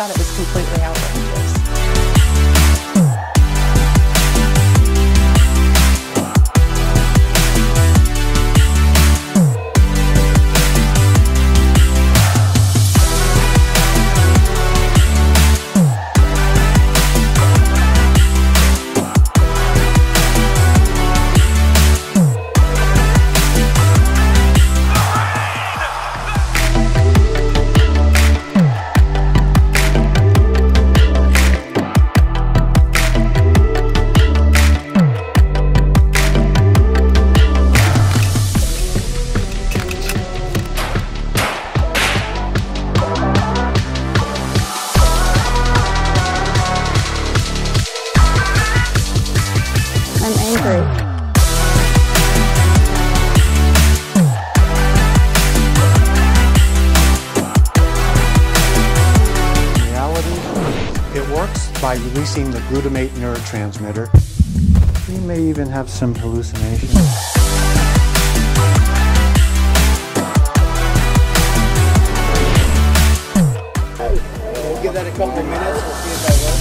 thought it was completely outrageous. Angry. In reality, it works by releasing the glutamate neurotransmitter. We may even have some hallucinations. We'll give that a couple minutes. We'll see if that works.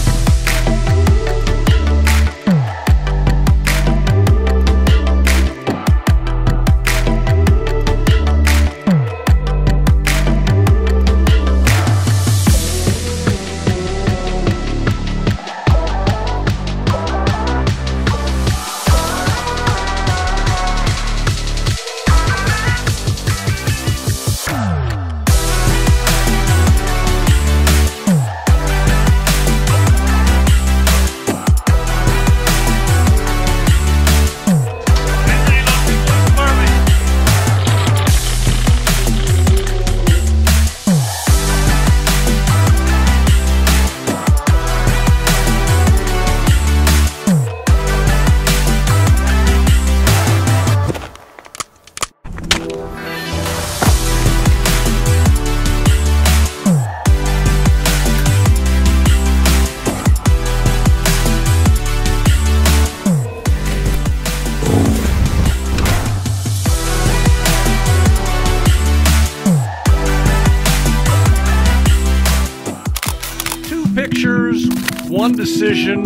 Pictures, one decision,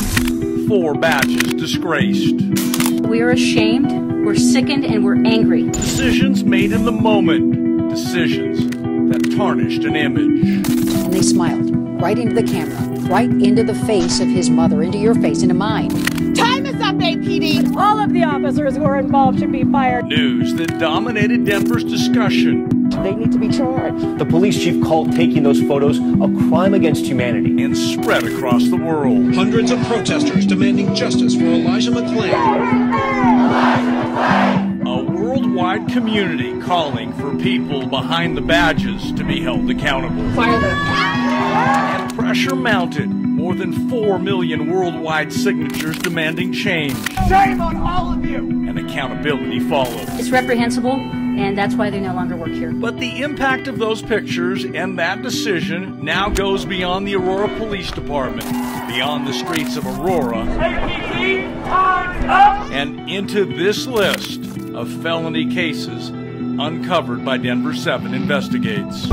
four badges disgraced. We are ashamed, we're sickened, and we're angry. Decisions made in the moment. Decisions that tarnished an image. And they smiled right into the camera, right into the face of his mother, into your face, into mine. Time is up, APD. All of the officers who are involved should be fired. News that dominated Denver's discussion They need to be charged. The police chief called taking those photos a crime against humanity. and spread across the world. Hundreds of protesters demanding justice for Elijah McClain. A worldwide community calling for people behind the badges to be held accountable. Fire them. And pressure mounted. More than 4 million worldwide signatures demanding change. Shame on all of you! And accountability followed. It's reprehensible, and that's why they no longer work here. But the impact of those pictures and that decision now goes beyond the Aurora Police Department, beyond the streets of Aurora, and into this list of felony cases uncovered by Denver 7 Investigates.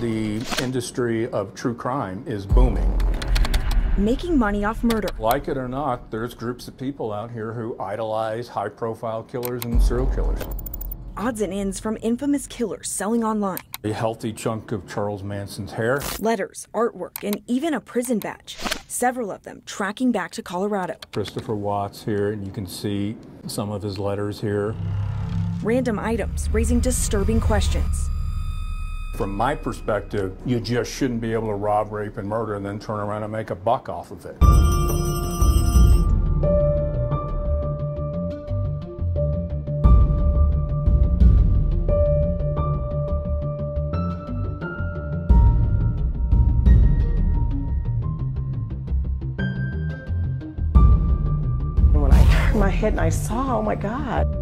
The industry of true crime is booming. Making money off murder. Like it or not, there's groups of people out here who idolize high profile killers and serial killers. Odds and ends from infamous killers selling online. A healthy chunk of Charles Manson's hair. Letters, artwork, and even a prison badge. Several of them tracking back to Colorado. Christopher Watts here, and you can see some of his letters here. Random items raising disturbing questions. From my perspective, you just shouldn't be able to rob, rape, and murder and then turn around and make a buck off of it. When I turned my head and I saw, oh my God.